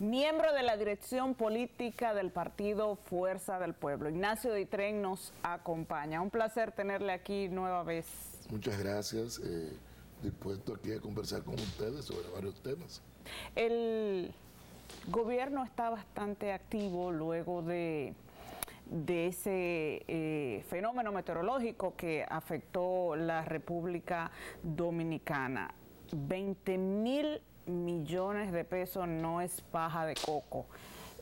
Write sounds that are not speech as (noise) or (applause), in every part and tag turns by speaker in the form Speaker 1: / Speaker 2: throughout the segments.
Speaker 1: miembro de la dirección política del partido Fuerza del Pueblo. Ignacio Ditren nos acompaña. Un placer tenerle aquí nueva vez.
Speaker 2: Muchas gracias. Eh, dispuesto aquí a conversar con ustedes sobre varios temas.
Speaker 1: El gobierno está bastante activo luego de, de ese eh, fenómeno meteorológico que afectó la República Dominicana. 20 mil millones de pesos no es paja de coco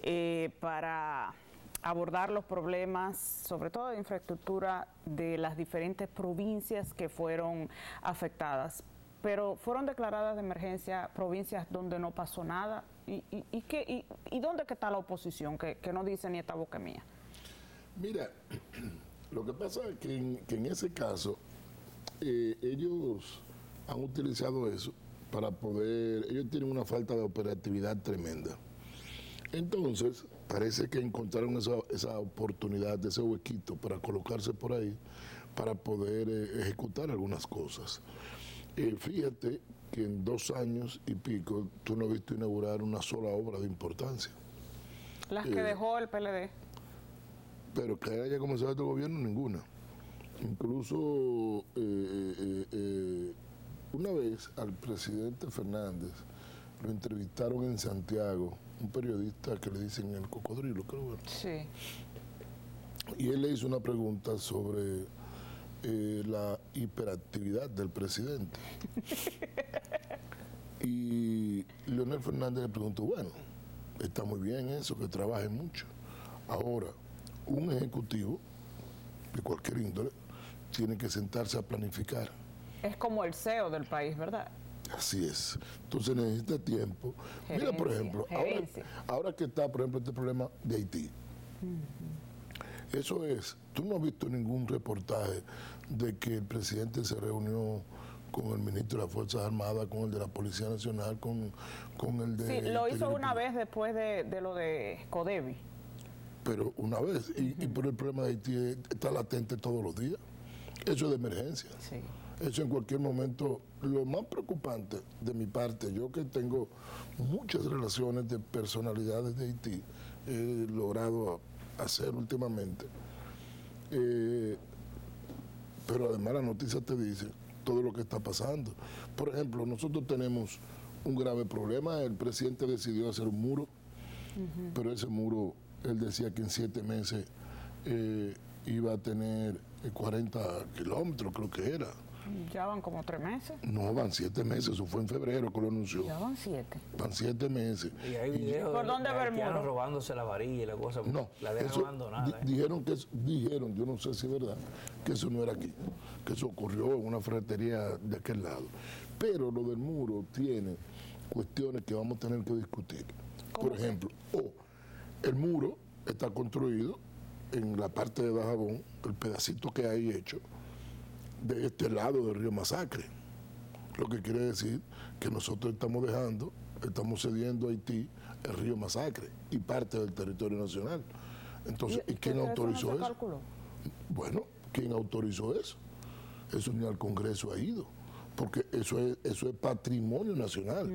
Speaker 1: eh, para abordar los problemas, sobre todo de infraestructura de las diferentes provincias que fueron afectadas. Pero fueron declaradas de emergencia provincias donde no pasó nada. ¿Y, y, y, dónde está la oposición que, no dice ni esta boca mía?
Speaker 2: Mira, (clears throat) lo que pasa es que en, ese caso eh, ellos han utilizado eso para poder, ellos tienen una falta de operatividad tremenda. Entonces, parece que encontraron esa, esa oportunidad, ese huequito para colocarse por ahí, para poder eh, ejecutar algunas cosas. Eh, fíjate que en dos años y pico tú no has visto inaugurar una sola obra de importancia.
Speaker 1: Las que eh, dejó el PLD.
Speaker 2: Pero que haya comenzado este gobierno, ninguna. Incluso una vez al presidente Fernández lo entrevistaron en Santiago, un periodista que le dicen el cocodrilo, creo. Sí. Y él le hizo una pregunta sobre eh, la hiperactividad del presidente. (laughs) y Leonel Fernández le preguntó, bueno, está muy bien eso, que trabaje mucho. Ahora, un ejecutivo de cualquier índole tiene que sentarse a planificar
Speaker 1: es como el CEO del país, ¿verdad?
Speaker 2: Así es. Entonces necesita tiempo. Mira, por ejemplo, ahora, que está, por ejemplo, este problema de Haití. Eso es, tú no has visto ningún reportaje de que el presidente se reunió con el ministro de las Fuerzas Armadas, con el de la Policía Nacional, con, con el de...
Speaker 1: Sí, lo hizo una vez después de, lo de Codevi.
Speaker 2: Pero una vez, y, y por el problema de Haití está latente todos los días. Eso es de emergencia. Sí. Eso en cualquier momento, lo más preocupante de mi parte, yo que tengo muchas relaciones de personalidades de Haití, he logrado hacer últimamente, eh, pero además la noticia te dice todo lo que está pasando. Por ejemplo, nosotros tenemos un grave problema, el presidente decidió hacer un muro, pero ese muro, él decía que en siete meses eh, iba a tener 40 kilómetros, creo que era.
Speaker 1: Ya van como tres meses.
Speaker 2: No, van siete meses, eso fue en febrero que lo anunció.
Speaker 1: Ya van siete.
Speaker 2: Van siete meses.
Speaker 3: Y hay videos
Speaker 1: ¿Por dónde ver
Speaker 3: robándose la varilla y la cosa.
Speaker 2: No,
Speaker 3: la dejan abandonada.
Speaker 2: ¿eh? Dijeron que dijeron, yo no sé si es verdad, que eso no era aquí, que eso ocurrió en una ferretería de aquel lado. Pero lo del muro tiene cuestiones que vamos a tener que discutir. Por ejemplo, o el muro está construido en la parte de Dajabón, el pedacito que hay hecho, de este lado del río Masacre. Lo que quiere decir que nosotros estamos dejando, estamos cediendo a Haití el río Masacre y parte del territorio nacional. Entonces, ¿y, quién autorizó eso? Bueno, ¿quién autorizó eso? Eso ni al Congreso ha ido, porque eso es, eso es patrimonio nacional.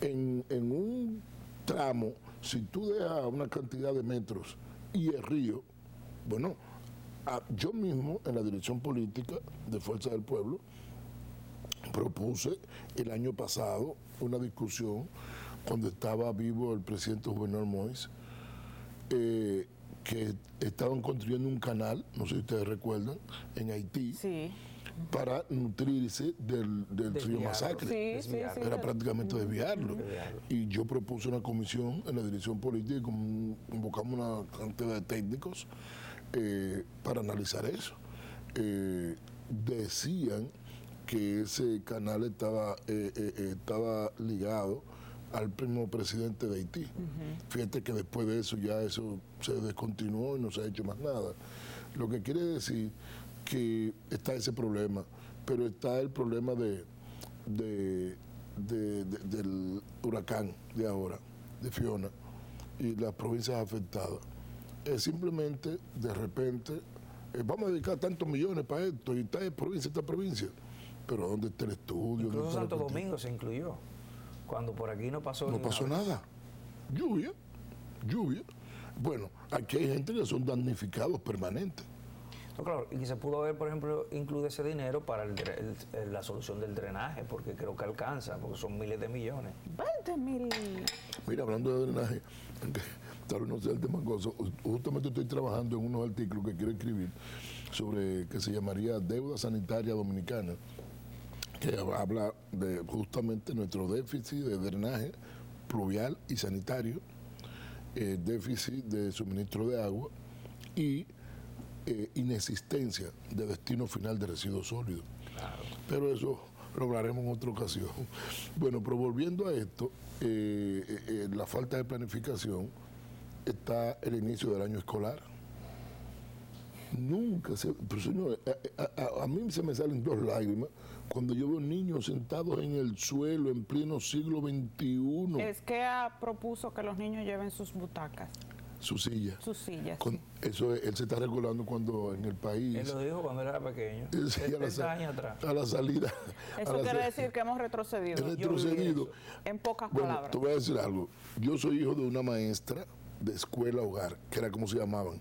Speaker 2: en, en un tramo, si tú dejas una cantidad de metros y el río, bueno, Ah, yo mismo, en la dirección política de Fuerza del Pueblo, propuse el año pasado una discusión cuando estaba vivo el presidente Juvenal Mois, eh, que estaban construyendo un canal, no sé si ustedes recuerdan, en Haití. para nutrirse del, río Masacre. Era prácticamente desviarlo. Y yo propuse una comisión en la dirección política y convocamos una cantidad de técnicos eh, para analizar eso. Eh, decían que ese canal estaba, eh, estaba ligado al primer presidente de Haití. Fíjate que después de eso ya eso se descontinuó y no se ha hecho más nada. Lo que quiere decir que está ese problema, pero está el problema de, del huracán de ahora, de Fiona, y las provincias afectadas es simplemente de repente, eh, vamos a dedicar tantos millones para esto y está provincia, esta provincia. Pero ¿dónde está el estudio?
Speaker 3: Incluso Santo Domingo se incluyó. Cuando por aquí no pasó
Speaker 2: No pasó nada. lluvia, lluvia. Bueno, aquí hay gente que son damnificados permanentes.
Speaker 3: No, claro, y se pudo haber, por ejemplo, incluido ese dinero para el la solución del drenaje, porque creo que alcanza, porque son miles de millones.
Speaker 1: 20 mil.
Speaker 2: Mira, hablando de drenaje, tal no sea el tema justamente estoy trabajando en unos artículos que quiero escribir sobre que se llamaría Deuda Sanitaria Dominicana, que habla de justamente nuestro déficit de drenaje pluvial y sanitario, eh, déficit de suministro de agua y eh, inexistencia de destino final de residuos sólidos. Pero eso lo hablaremos en otra ocasión. Bueno, pero volviendo a esto, eh, la falta de planificación está el inicio del año escolar. Nunca se. pero señor, a, a- mí se me salen dos lágrimas cuando yo veo niños sentados en el suelo en pleno siglo XXI,
Speaker 1: Es que ah, propuso que los niños lleven sus butacas,
Speaker 2: su silla.
Speaker 1: sus sillas.
Speaker 2: Con- eso es- él se está recordando cuando en el país.
Speaker 3: Él lo dijo cuando él era pequeño, (laughs)
Speaker 2: Sí, a, la,
Speaker 3: 70
Speaker 2: sa-
Speaker 3: años atrás.
Speaker 2: a la salida.
Speaker 1: Eso
Speaker 2: la
Speaker 1: quiere decir que hemos retrocedido.
Speaker 2: He retrocedido.
Speaker 1: En pocas
Speaker 2: Bueno,
Speaker 1: palabras.
Speaker 2: te voy a decir algo. Yo soy hijo de una maestra de escuela hogar, que era como se llamaban.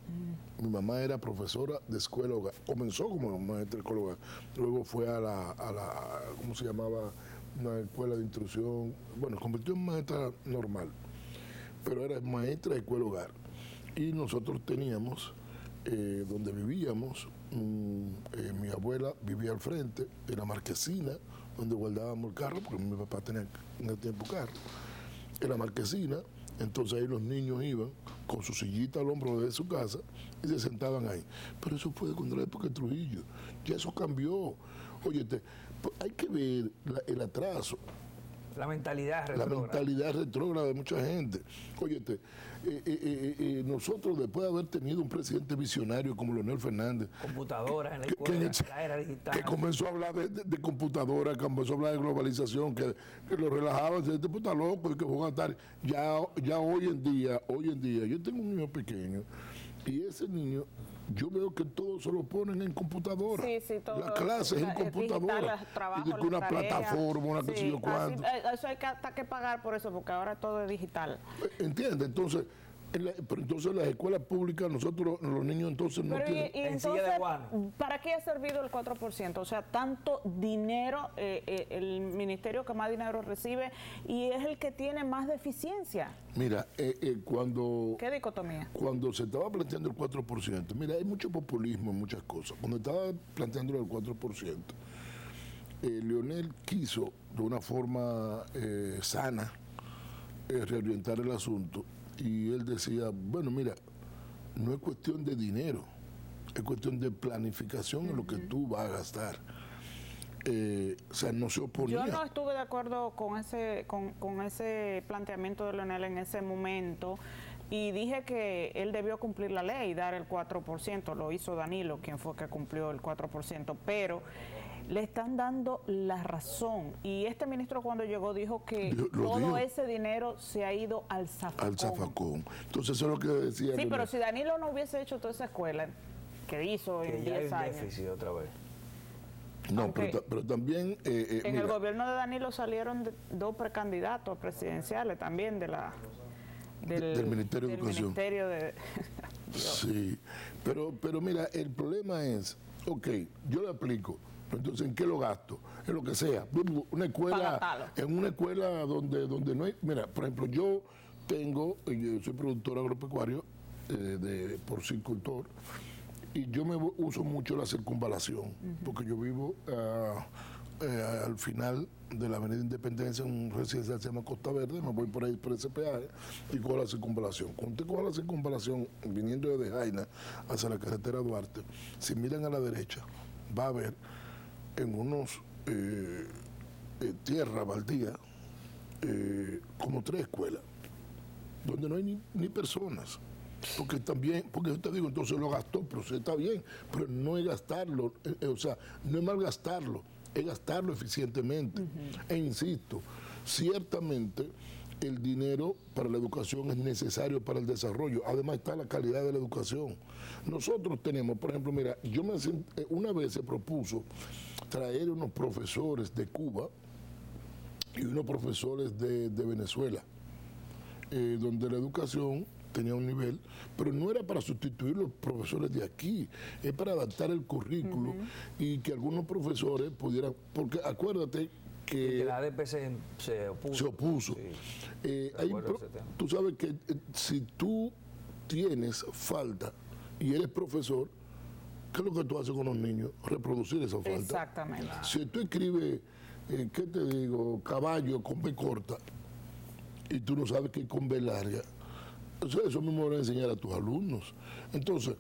Speaker 2: Mi mamá era profesora de escuela hogar. Comenzó como maestra de escuela hogar. Luego fue a la, a la ¿cómo se llamaba? Una escuela de instrucción. Bueno, convirtió en maestra normal. Pero era maestra de escuela hogar. Y nosotros teníamos, eh, donde vivíamos, mm, eh, mi abuela vivía al frente, en la marquesina, donde guardábamos el carro, porque mi papá tenía en el tiempo carro. En la marquesina, entonces ahí los niños iban con su sillita al hombro de su casa y se sentaban ahí. Pero eso fue cuando la época de Trujillo. Ya eso cambió. Oye, hay que ver el atraso
Speaker 3: La mentalidad
Speaker 2: la
Speaker 3: retrógrada.
Speaker 2: mentalidad retrógrada de mucha gente. Óyete, eh, eh, eh, eh, nosotros después de haber tenido un presidente visionario como Leonel Fernández,
Speaker 3: computadoras en la
Speaker 2: que,
Speaker 3: escuela,
Speaker 2: que-
Speaker 3: la era digital.
Speaker 2: que comenzó a hablar de, de- de computadora, que comenzó a hablar de globalización, que, que lo relajaba, este tipo está loco y que juega tal. Ya, ya hoy en día, hoy en día, yo tengo un niño pequeño y ese niño, yo veo que todo se lo ponen en computadora.
Speaker 1: Sí, sí, todo.
Speaker 2: Las clases en
Speaker 1: la-
Speaker 2: computadora.
Speaker 1: digital, los trabajos,
Speaker 2: y que una
Speaker 1: tareas.
Speaker 2: plataforma, una que sé
Speaker 1: Sí,
Speaker 2: yo cuánto.
Speaker 1: así- eh, eso hay que, hasta que pagar por eso, porque ahora todo es digital.
Speaker 2: ¿Entiendes? Entonces, pero entonces en las escuelas públicas, nosotros, los niños entonces no
Speaker 1: Pero y,
Speaker 2: tienen...
Speaker 1: y
Speaker 3: En silla de
Speaker 1: entonces. ¿para qué ha servido el 4%? O sea, tanto dinero, eh, eh, el ministerio que más dinero recibe y es el que tiene más deficiencia.
Speaker 2: Mira, eh, eh, cuando,
Speaker 1: ¿Qué dicotomía?
Speaker 2: cuando se estaba planteando el 4%, mira, hay mucho populismo en muchas cosas. Cuando estaba planteando el 4%, eh, Leonel quiso, de una forma eh, sana, eh, reorientar el asunto y él decía, bueno, mira, no es cuestión de dinero, es cuestión de planificación en lo que tú vas a gastar. Eh, o sea, no se oponía.
Speaker 1: Yo no estuve de acuerdo con ese, con, con ese planteamiento de Leonel en ese momento y dije que él debió cumplir la ley y dar el 4%. Lo hizo Danilo, quien fue que cumplió el 4%, pero le están dando la razón. Y este ministro cuando llegó dijo que
Speaker 2: Lo- lo
Speaker 1: todo
Speaker 2: dijo.
Speaker 1: ese dinero se ha ido al zafacón.
Speaker 2: al zafacón. Entonces eso es lo que decía
Speaker 1: Sí, pero si Danilo no hubiese hecho toda esa escuela que hizo
Speaker 3: que
Speaker 1: en
Speaker 3: ya hay
Speaker 1: 10
Speaker 3: un
Speaker 1: años.
Speaker 3: déficit otra vez.
Speaker 2: No,
Speaker 1: Aunque-
Speaker 2: pero, pero también... eh, eh,
Speaker 1: En
Speaker 2: mira,
Speaker 1: el gobierno de Danilo salieron de- dos precandidatos presidenciales también de la del,
Speaker 2: del Ministerio de
Speaker 1: del
Speaker 2: Educación.
Speaker 1: Ministerio de- (laughs)
Speaker 2: Sí, pero, pero mira, el problema es, ok, yo le aplico, pero entonces ¿en qué lo gasto? En lo que sea. Una escuela, en una escuela donde, donde no hay, mira, por ejemplo, yo tengo, eh, yo soy productor agropecuario eh, de porcicultor, y yo me uso mucho la circunvalación, porque yo vivo eh, al final de la Avenida Independencia, en un residencial se llama Costa Verde, me voy por ahí por ese peaje y cojo la circunvalación. Cuando usted la circunvalación viniendo desde Jaina hacia la carretera Duarte, si miran a la derecha, va a ver en unos eh, eh, tierra baldía eh, como tres escuelas donde no hay ni, ni personas. Porque también, porque yo te digo, entonces lo gastó, pero está bien, pero no es gastarlo, eh, o sea, no es malgastarlo, es gastarlo eficientemente. E insisto, ciertamente el dinero para la educación es necesario para el desarrollo, además está la calidad de la educación. Nosotros tenemos, por ejemplo, mira, yo me eh, una vez se propuso traer unos profesores de Cuba y unos profesores de, de Venezuela eh, donde la educación tenía un nivel, pero no era para sustituir los profesores de aquí, es para adaptar el currículo y que algunos profesores pudieran, porque acuérdate que...
Speaker 3: la ADP se, se opuso.
Speaker 2: Se opuso. Eh, tú sabes que eh, si tú tienes falta y eres profesor, ¿qué es lo que tú haces con los niños? Reproducir esa falta.
Speaker 1: Exactamente.
Speaker 2: Si tú escribes, eh, ¿qué te digo? Caballo con B corta y tú no sabes qué con B larga, eso mismo van a enseñar a tus alumnos. Entonces,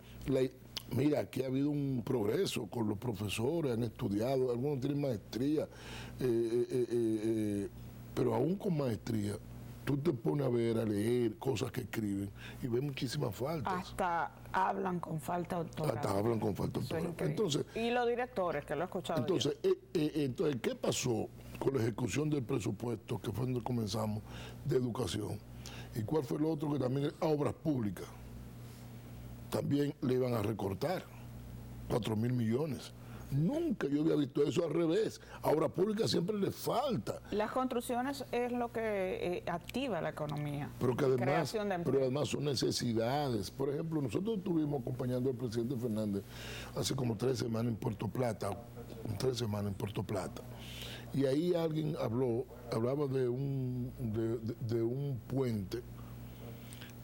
Speaker 2: mira, aquí ha habido un progreso con los profesores, han estudiado, algunos tienen maestría, eh, eh, eh, pero aún con maestría, tú te pones a ver, a leer cosas que escriben y ves muchísimas faltas.
Speaker 1: Hasta hablan con falta
Speaker 2: ortográfica. Hasta hablan con falta ortográfica. Entonces,
Speaker 1: y los directores, que lo he escuchado.
Speaker 2: Entonces, entonces, ¿qué pasó con la ejecución del presupuesto, que fue donde comenzamos, de educación? ¿Y cuál fue lo otro que también a obras públicas? También le iban a recortar 4 mil millones. Nunca yo había visto eso al revés. A obras públicas siempre le falta.
Speaker 1: Las construcciones es lo que eh, activa la economía.
Speaker 2: Pero que además, pero además son necesidades. Por ejemplo, nosotros estuvimos acompañando al presidente Fernández hace como tres semanas en Puerto Plata, tres semanas en Puerto Plata. Y ahí alguien habló, hablaba de un, de, un puente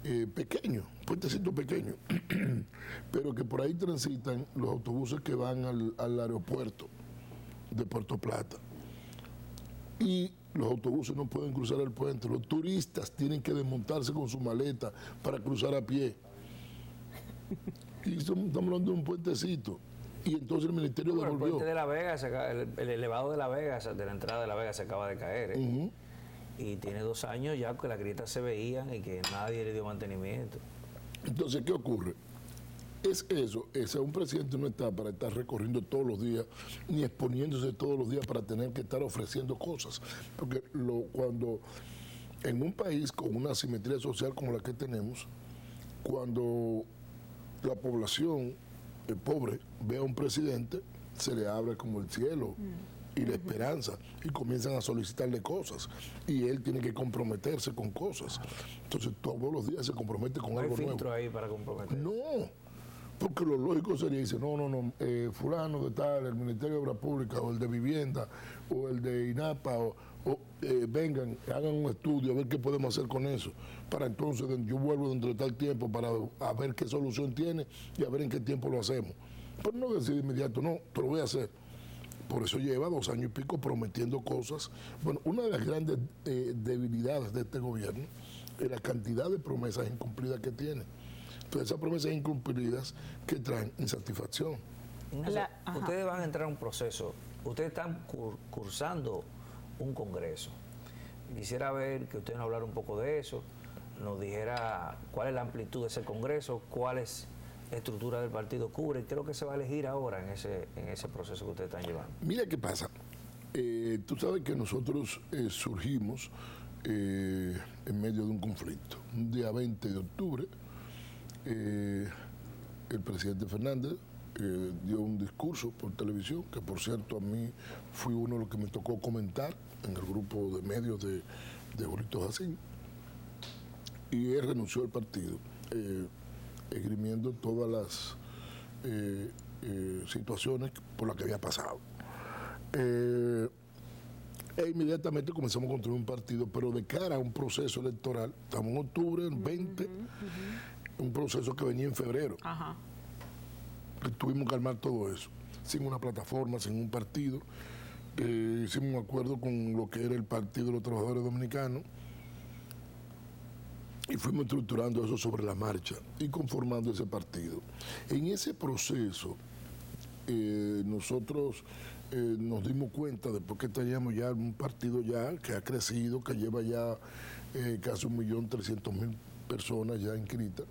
Speaker 2: eh, pequeño, puentecito pequeño, (clears throat) pero que por ahí transitan los autobuses que van al, aeropuerto de Puerto Plata. Y los autobuses no pueden cruzar el puente, los turistas tienen que desmontarse con su maleta para cruzar a pie. Y estamos hablando de un puentecito y entonces el ministerio devolvió.
Speaker 3: El puente de la Vega, el, elevado de la Vega, de la entrada de la Vega se acaba de caer. ¿eh? Y tiene dos años ya que las grietas se veían y que nadie le dio mantenimiento.
Speaker 2: Entonces, ¿qué ocurre? Es eso, es, un presidente no está para estar recorriendo todos los días, ni exponiéndose todos los días para tener que estar ofreciendo cosas. Porque lo, cuando en un país con una asimetría social como la que tenemos, cuando la población el pobre ve a un presidente, se le abre como el cielo y la esperanza y comienzan a solicitarle cosas y él tiene que comprometerse con cosas. Entonces todos los días se compromete con algo
Speaker 3: hay
Speaker 2: nuevo.
Speaker 3: ahí para comprometer.
Speaker 2: No, porque lo lógico sería, dice, no, no, no, eh, fulano de tal, el Ministerio de Obras Públicas o el de Vivienda o el de INAPA o, eh, vengan, hagan un estudio a ver qué podemos hacer con eso. Para entonces yo vuelvo dentro de tal tiempo para a ver qué solución tiene y a ver en qué tiempo lo hacemos. Pero no decir de inmediato, no, te lo voy a hacer. Por eso lleva dos años y pico prometiendo cosas. Bueno, una de las grandes eh, debilidades de este gobierno es la cantidad de promesas incumplidas que tiene. Entonces, esas promesas incumplidas que traen insatisfacción.
Speaker 3: ustedes van a entrar a un proceso, ustedes están cursando un congreso. Quisiera ver que usted nos hablara un poco de eso, nos dijera cuál es la amplitud de ese congreso, cuál es la estructura del partido cubre y lo que se va a elegir ahora en ese, en ese proceso que ustedes están llevando.
Speaker 2: Mira qué pasa. Eh, tú sabes que nosotros eh, surgimos eh, en medio de un conflicto. Un día 20 de octubre, el presidente Fernández dio un discurso por televisión, que por cierto a mí fui uno de los que me tocó comentar en el grupo de medios de, de Jorito Jacín, y él renunció al partido, eh, esgrimiendo todas las eh, eh, situaciones por las que había pasado. e inmediatamente comenzamos a construir un partido, pero de cara a un proceso electoral, estamos en octubre, en 20, un proceso que venía en febrero. Ajá tuvimos que armar todo eso, sin una plataforma, sin un partido. Eh, hicimos un acuerdo con lo que era el Partido de los Trabajadores Dominicanos y fuimos estructurando eso sobre la marcha y conformando ese partido. En ese proceso, eh, nosotros eh, nos dimos cuenta, después que teníamos ya un partido ya que ha crecido, que lleva ya casi un millón trescientos mil personas ya inscritas,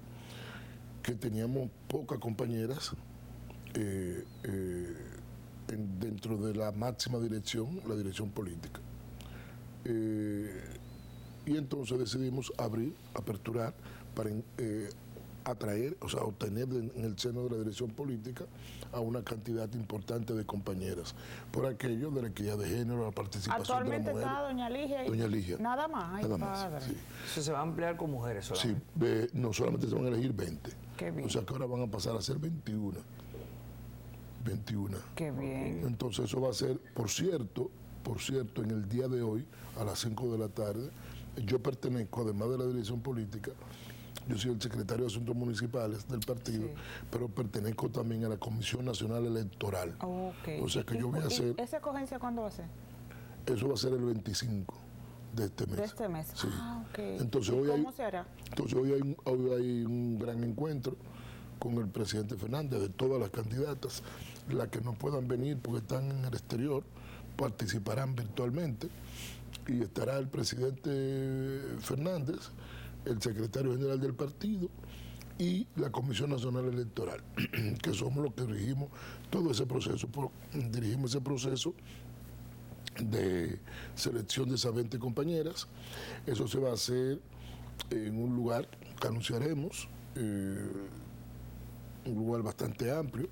Speaker 2: que teníamos pocas compañeras eh, eh, dentro de la máxima dirección, la dirección política. Eh, y entonces decidimos abrir, aperturar, para atraer, o sea, obtener en el seno de la dirección política a una cantidad importante de compañeras por aquello de la equidad de género, la participación
Speaker 1: Actualmente
Speaker 2: de la mujer.
Speaker 1: está doña Ligia. y-
Speaker 2: Doña Ligia.
Speaker 1: Nada más. ay,
Speaker 2: Nada más,
Speaker 1: padre.
Speaker 2: sí.
Speaker 3: Eso se va a ampliar con mujeres
Speaker 2: Sí, no solamente se van a elegir 20.
Speaker 1: Qué bien.
Speaker 2: O sea que ahora van a pasar a ser 21. 21.
Speaker 1: Qué bien.
Speaker 2: Entonces eso va a ser, por cierto, por cierto, en el día de hoy, a las 5 de la tarde, yo pertenezco, además de la dirección política, yo soy el secretario de Asuntos Municipales del partido,
Speaker 1: Sí.
Speaker 2: pero pertenezco también a la Comisión Nacional Electoral.
Speaker 1: Ok.
Speaker 2: O sea que
Speaker 1: ¿Y-
Speaker 2: yo voy a hacer,
Speaker 1: ¿Esa escogencia cuándo va a ser?
Speaker 2: eso va a ser el 25 de este mes.
Speaker 1: De este mes.
Speaker 2: Sí.
Speaker 1: Ah, ok.
Speaker 2: Entonces
Speaker 1: ¿Y
Speaker 2: hoy hay-
Speaker 1: ¿Cómo se hará?
Speaker 2: Entonces hoy hay, un, hoy hay un gran encuentro con el presidente Fernández de todas las candidatas. Las que no puedan venir porque están en el exterior participarán virtualmente y estará el presidente Fernández, el secretario general del partido y la Comisión Nacional Electoral, (clears throat) que somos los que dirigimos todo ese proceso. Dirigimos ese proceso de selección de esas 20 compañeras. Eso se va a hacer en un lugar que anunciaremos, eh, un lugar bastante amplio,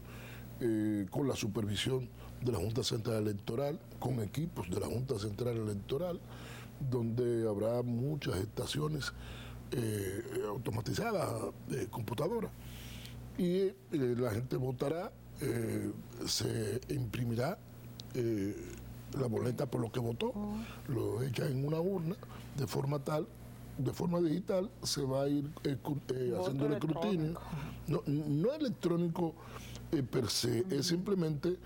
Speaker 2: eh, con la supervisión de la Junta Central Electoral, con equipos de la Junta Central Electoral, donde habrá muchas estaciones eh, automatizadas de computadora. Y eh, la gente votará, eh, se imprimirá eh, la boleta por lo que votó, lo echa en una urna de forma tal, de forma digital, se va a ir eh, eh, haciendo el escrutinio. No, no electrónico eh, per se, es simplemente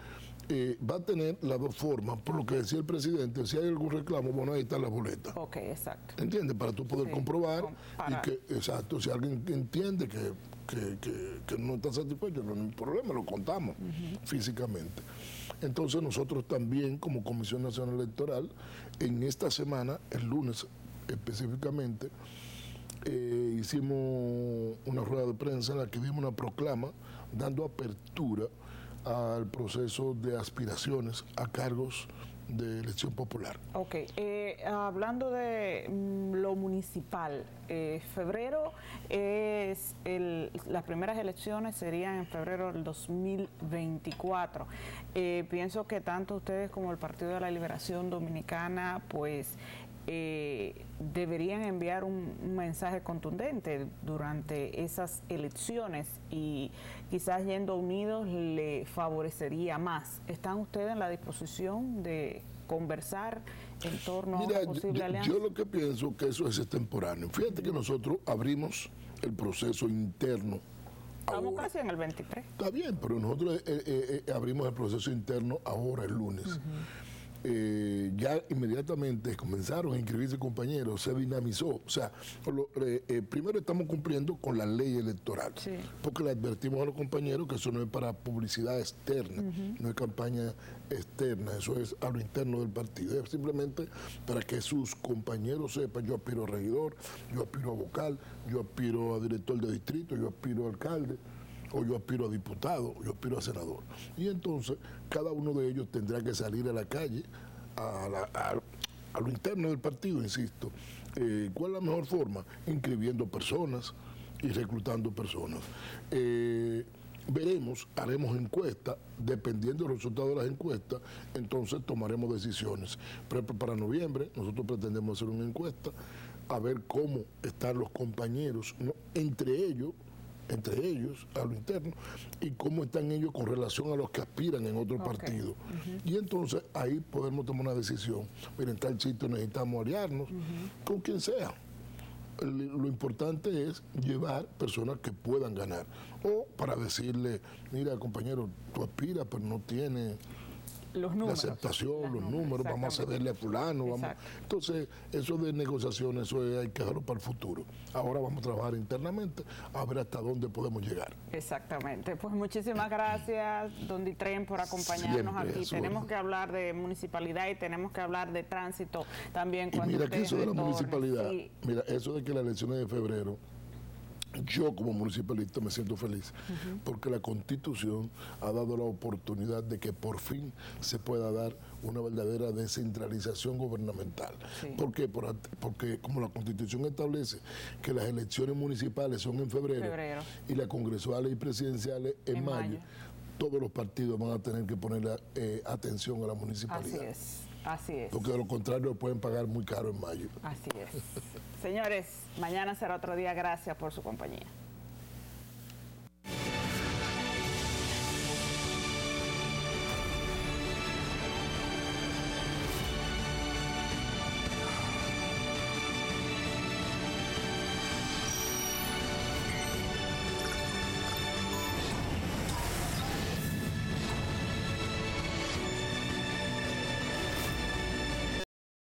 Speaker 2: eh, va a tener las dos formas, por lo que decía el presidente, si hay algún reclamo, bueno, ahí está la boleta.
Speaker 1: Ok, exacto.
Speaker 2: ¿Entiendes? Para tú poder
Speaker 1: Sí,
Speaker 2: comprobar
Speaker 1: comparar.
Speaker 2: y que, exacto, si alguien entiende que, que- que- que no está satisfecho, no hay problema, lo contamos físicamente. Entonces nosotros también, como Comisión Nacional Electoral, en esta semana, el lunes específicamente, eh, hicimos una rueda de prensa en la que dimos una proclama dando apertura al proceso de aspiraciones a cargos de elección popular.
Speaker 1: Ok, eh, hablando de mm, lo municipal, eh, febrero es el, las primeras elecciones serían en febrero del 2024. Eh, pienso que tanto ustedes como el Partido de la Liberación Dominicana, pues eh, deberían enviar un, un mensaje contundente durante esas elecciones y quizás yendo unidos le favorecería más. ¿Están ustedes en la disposición de conversar en torno
Speaker 2: Mira,
Speaker 1: a una posible
Speaker 2: yo-
Speaker 1: alianza?
Speaker 2: yo lo que pienso que eso es extemporáneo. Fíjate que nosotros abrimos el proceso interno.
Speaker 1: Estamos
Speaker 2: ahora.
Speaker 1: casi en el 23.
Speaker 2: Está bien, pero nosotros eh, eh, eh, abrimos el proceso interno ahora, el lunes. Eh, ya inmediatamente comenzaron a inscribirse compañeros, se dinamizó. O sea, lo- eh, eh, primero estamos cumpliendo con la ley electoral,
Speaker 1: Sí.
Speaker 2: porque le advertimos a los compañeros que eso no es para publicidad externa, no es campaña externa, eso es a lo interno del partido, es simplemente para que sus compañeros sepan, yo aspiro a regidor, yo aspiro a vocal, yo aspiro a director de distrito, yo aspiro a alcalde o yo aspiro a diputado, yo aspiro a senador. Y entonces cada uno de ellos tendrá que salir a la calle, a, lo interno del partido, insisto. Eh, ¿Cuál es la mejor forma? Inscribiendo personas y reclutando personas. Eh, veremos, haremos encuestas, dependiendo del resultado de las encuestas, entonces tomaremos decisiones. Pero para noviembre nosotros pretendemos hacer una encuesta a ver cómo están los compañeros, entre ellos, entre ellos, a lo interno, y cómo están ellos con relación a los que aspiran en otro partido. Y entonces ahí podemos tomar una decisión. Miren, en tal sitio necesitamos aliarnos con quien sea. Lo importante es llevar personas que puedan ganar. O para decirle, mira compañero, tú aspiras, pero no tienes
Speaker 1: Los
Speaker 2: la
Speaker 1: números.
Speaker 2: aceptación,
Speaker 1: Las
Speaker 2: los números, vamos a cederle a fulano. Vamos. Entonces, eso de negociación, eso es- hay que dejarlo para el futuro. Ahora vamos a trabajar internamente a ver hasta dónde podemos llegar.
Speaker 1: Exactamente. Pues muchísimas gracias, don Ditren, por acompañarnos
Speaker 2: Siempre,
Speaker 1: aquí. Tenemos que hablar de municipalidad y tenemos que hablar de tránsito también
Speaker 2: Y
Speaker 1: cuando
Speaker 2: mira que eso de la municipalidad,
Speaker 1: Sí,
Speaker 2: mira, eso de que las elecciones de febrero yo como municipalista me siento feliz porque la constitución ha dado la oportunidad de que por fin se pueda dar una verdadera descentralización gubernamental. ¿Por qué? porque como la constitución establece que las elecciones municipales son en febrero, y las congresuales y presidenciales en, mayo, todos los partidos van a tener que poner eh, atención a la municipalidad.
Speaker 1: Así es. Así es.
Speaker 2: Porque de lo contrario pueden pagar muy caro en mayo.
Speaker 1: Así es. Señores, mañana será otro día. Gracias por su compañía.